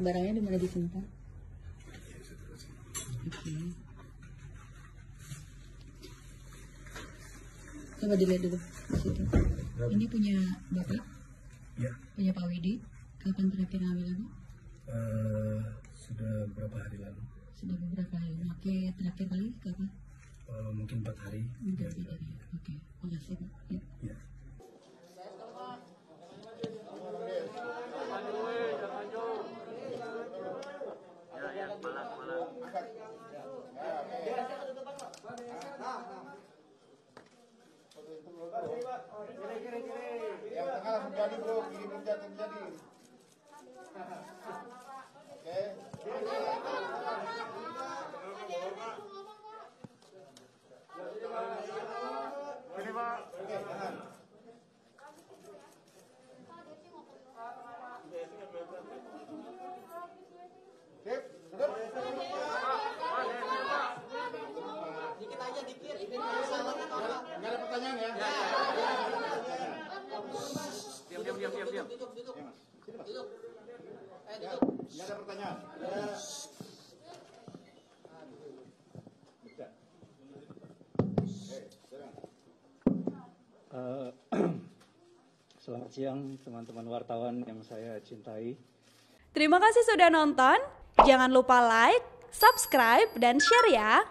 barangnya di mana disimpan? Oke. Okay. Coba dilihat dulu situ. Ini punya bapak? Ya. Punya Pak Widi. Kapan terakhir ngambil lagi? Eh, sudah beberapa hari lalu, sudah beberapa hari oke terakhir kali kapan Eh, mungkin empat hari. Ya, tiga hari. Oke, makasih Pak. Ya. ya. Yang tengah langsung jadi bro, kiri Diam diam diam diam diam. Duduk duduk. Duduk. Eh Ya, duduk. nggak ada pertanyaan. Bisa. Oke, silakan. Eh, Selamat siang teman-teman wartawan yang saya cintai. Terima kasih sudah nonton. Jangan lupa like, subscribe, dan share ya.